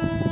Bye.